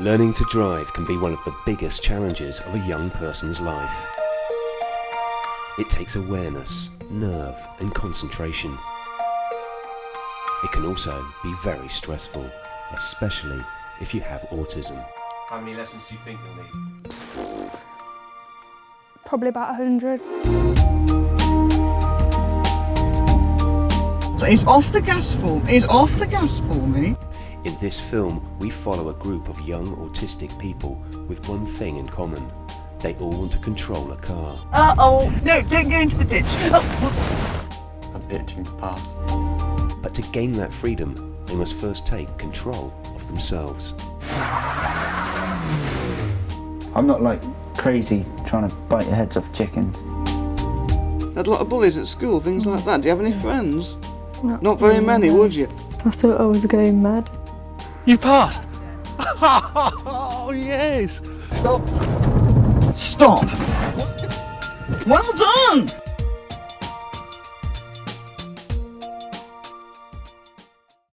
Learning to drive can be one of the biggest challenges of a young person's life. It takes awareness, nerve and concentration. It can also be very stressful, especially if you have autism. How many lessons do you think you'll need? Probably about 100. It's off the gas for me. It's off the gas for me. In this film, we follow a group of young autistic people with one thing in common. They all want to control a car. Uh-oh. No, don't go into the ditch. Oh, whoops. I'm itching to pass. But to gain that freedom, they must first take control of themselves. I'm not like crazy trying to bite the heads off chickens. Had a lot of bullies at school, things like that. Do you have any friends? No. Not very many, would you? I thought I was going mad. You passed! oh, yes! Stop. Stop. Well done.